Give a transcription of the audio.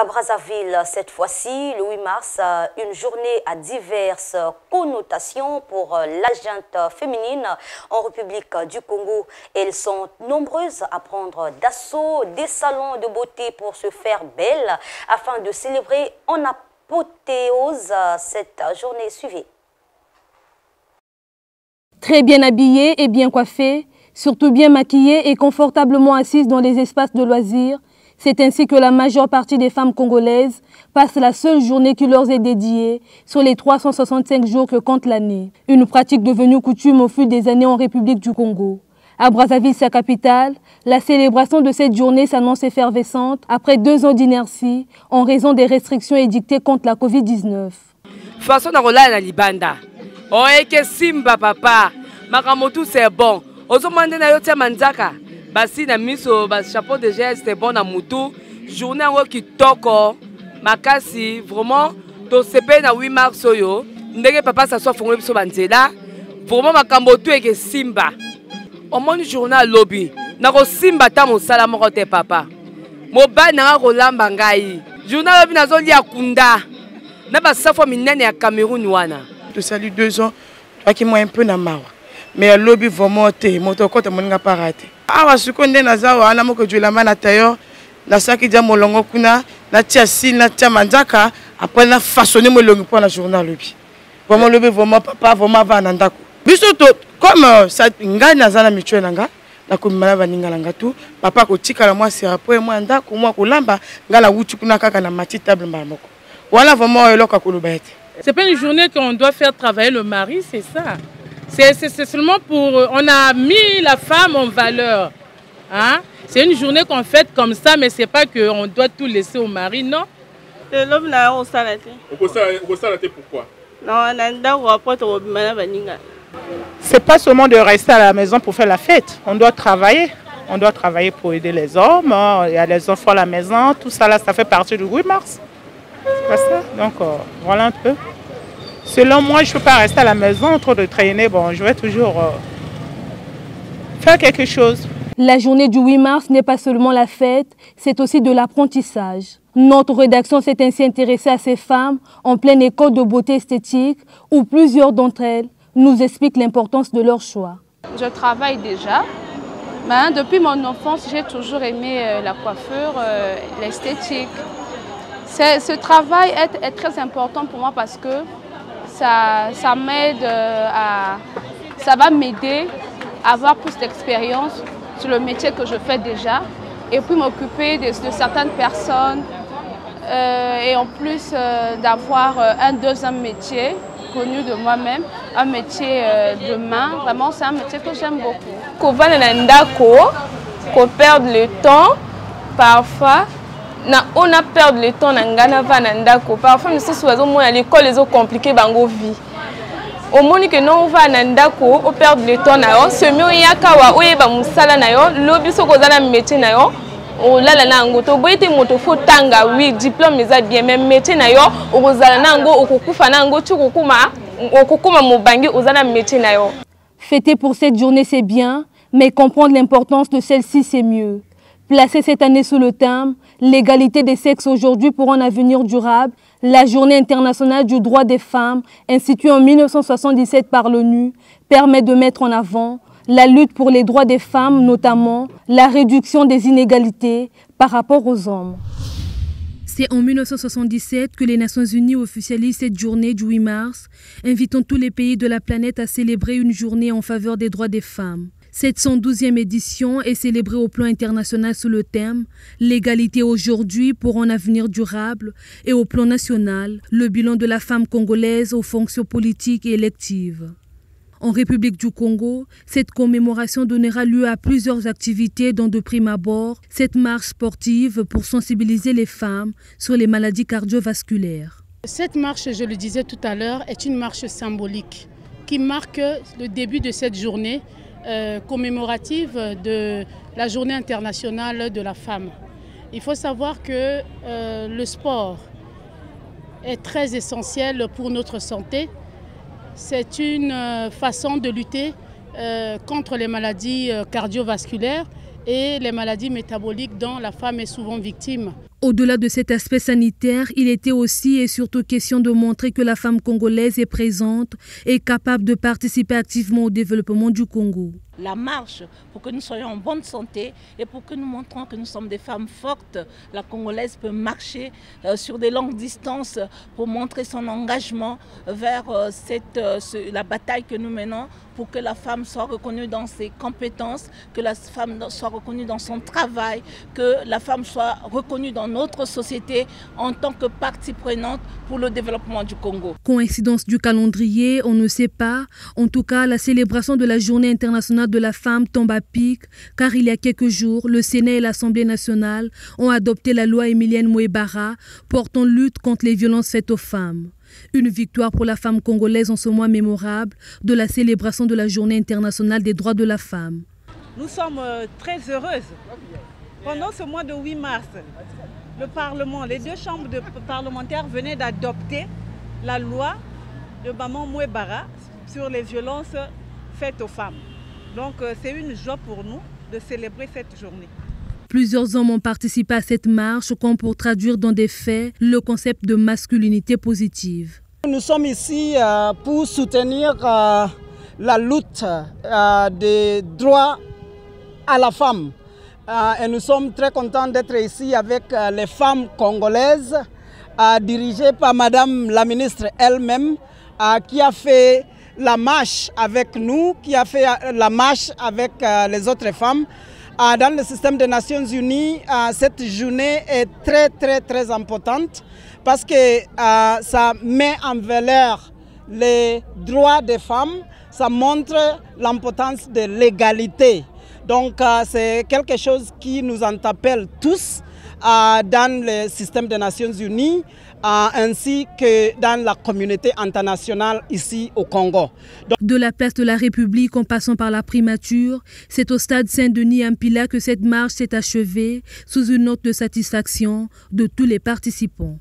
À Brazzaville, cette fois-ci, le 8 mars, une journée à diverses connotations pour l'agente féminine en République du Congo. Elles sont nombreuses à prendre d'assaut des salons de beauté pour se faire belle afin de célébrer en apothéose cette journée suivie. Très bien habillée et bien coiffée, surtout bien maquillée et confortablement assise dans les espaces de loisirs, c'est ainsi que la majeure partie des femmes congolaises passent la seule journée qui leur est dédiée sur les 365 jours que compte l'année. Une pratique devenue coutume au fil des années en République du Congo. À Brazzaville, sa capitale, la célébration de cette journée s'annonce effervescente après deux ans d'inertie en raison des restrictions édictées contre la Covid-19. façon na kolala na libanda basi na miso bachapeau de geste bon na mutu. Journée yango kitoko. Makasi vraiment tosepeli na 8 mars oyo ndenge papa saso afongoli biso banzela vraiment makambo tu eke simba. Omoni journée alobi nakosimba ata mosala moko te papa. Mobali nanga kolamba ngai. Journée alobi nazolia kunda. Na basafo minene ya cameroun wana. Tosali deux ans toaki mwa un peu na mawa. Mais alobi vraiment te moto okota moninga para te awa sikoyo nde naza wana moko ejuelama na tailleur dia molongo kuna natia sile natia manzaka apres nafasonne mo elongi mpo na journal alobi vraiment alobi vraiment papa vraiment avaa na ndako. Biso to comme ngai naza na mituele na nga nakomema na baninga na nga tu papa akotikala mwasi apres mwa ndako mwa kolamba ngai nawuti kuna kaka na mati table mbala moko. Wana vraiment eloko akoloba ete. C'est pas une journée qu'on doit faire travailler le mari, c'est ça. C'est seulement pour... On a mis la femme en valeur. Hein? C'est une journée qu'on fête comme ça, mais c'est pas qu'on doit tout laisser au mari, non? L'homme n'a pas salade. pourquoi? Non, on a un rapport au baninga. C'est pas seulement de rester à la maison pour faire la fête. On doit travailler. On doit travailler pour aider les hommes. Il y a les enfants à la maison. Tout ça, là, ça fait partie du 8 mars. C'est pas ça? Donc, euh, voilà un peu. Selon moi, je ne peux pas rester à la maison trop de traîner. Bon, je vais toujours euh, faire quelque chose. La journée du 8 mars n'est pas seulement la fête, c'est aussi de l'apprentissage. Notre rédaction s'est ainsi intéressée à ces femmes en pleine école de beauté esthétique où plusieurs d'entre elles nous expliquent l'importance de leur choix. Je travaille déjà. Mais depuis mon enfance, j'ai toujours aimé euh, la coiffure, euh, l'esthétique. Ce travail est, est, très important pour moi parce que ça, m'aide à... Ça va m'aider à avoir plus d'expérience sur le métier que je fais déjà et puis m'occuper de, certaines personnes euh, et en plus euh, d'avoir euh, un deuxième métier connu de moi-même, un métier de main. Vraiment, c'est un métier que j'aime beaucoup. Qu'on va qu'on perde le temps parfois na on a perdre le temps na ngai nava na ndako. Parfois misusu bazomona l'école ezocomplike bango vie. Omoni ke no ova na ndako operdre le temps na yo. Semi oyaka awa oyeba mosala na yo. Lobi soki oza na métier na yo. Olala na yango. Toboyi te moto fo tanga wi diplôme eza bien. Mais métier na yo okozala na yango okokufa na yango ti okokoma mobangi oza na métier na yo. Fêter pour cette journée, c'est bien, mais comprendre l'importance de celle-ci, c'est mieux. Placer cette année sous le thème L'égalité des sexes aujourd'hui pour un avenir durable, la Journée internationale du droit des femmes, instituée en 1977 par l'ONU, permet de mettre en avant la lutte pour les droits des femmes, notamment la réduction des inégalités par rapport aux hommes. C'est en 1977 que les Nations Unies officialisent cette journée du 8 mars, invitant tous les pays de la planète à célébrer une journée en faveur des droits des femmes. Cette 112e édition est célébrée au plan international sous le thème L'égalité aujourd'hui pour un avenir durable et au plan national, le bilan de la femme congolaise aux fonctions politiques et électives. En République du Congo, cette commémoration donnera lieu à plusieurs activités dont de prime abord cette marche sportive pour sensibiliser les femmes sur les maladies cardiovasculaires. Cette marche, je le disais tout à l'heure, est une marche symbolique qui marque le début de cette journée euh, commémorative de la journée internationale de la femme. Il faut savoir que euh, le sport est très essentiel pour notre santé. C'est une euh, façon de lutter contre les maladies cardiovasculaires et les maladies métaboliques dont la femme est souvent victime. Au-delà de cet aspect sanitaire, il était aussi et surtout question de montrer que la femme congolaise est présente et capable de participer activement au développement du Congo la marche pour que nous soyons en bonne santé et pour que nous montrons que nous sommes des femmes fortes. La Congolaise peut marcher euh, sur des longues distances pour montrer son engagement vers euh, cette, euh, la bataille que nous menons pour que la femme soit reconnue dans ses compétences, que la femme soit reconnue dans son travail, que la femme soit reconnue dans notre société en tant que partie prenante pour le développement du Congo. Coïncidence du calendrier, on ne sait pas. En tout cas, la célébration de la journée internationale de la femme tombe à pic car il y a quelques jours, le Sénat et l'Assemblée nationale ont adopté la loi Emilienne Mouebara portant lutte contre les violences faites aux femmes. Une victoire pour la femme congolaise en ce mois mémorable de la célébration de la Journée internationale des droits de la femme. Nous sommes euh, très heureuses. Pendant ce mois de 8 mars, le Parlement, les deux chambres de parlementaires venaient d'adopter la loi de Maman Mouebara sur les violences faites aux femmes. Donc euh, c'est une joie pour nous de célébrer cette journée. Plusieurs hommes ont participé à cette marche comme pour traduire dans des faits le concept de masculinité positive. Nous sommes ici euh, pour soutenir euh, la lutte des droits à la femme. et nous sommes très contents d'être ici avec les femmes congolaises dirigées par Madame la ministre elle-même qui a fait la marche avec nous, qui a fait euh, la marche avec euh, les autres femmes. Euh, dans le système des Nations Unies, cette journée est très très très importante parce que ça met en valeur les droits des femmes, ça montre l'importance de l'égalité. Donc c'est quelque chose qui nous interpelle tous dans le système des Nations Unies ainsi que dans la communauté internationale ici au Congo. De la place de la République en passant par la primature, c'est au stade Saint-Denis Ampila que cette marche s'est achevée sous une note de satisfaction de tous les participants.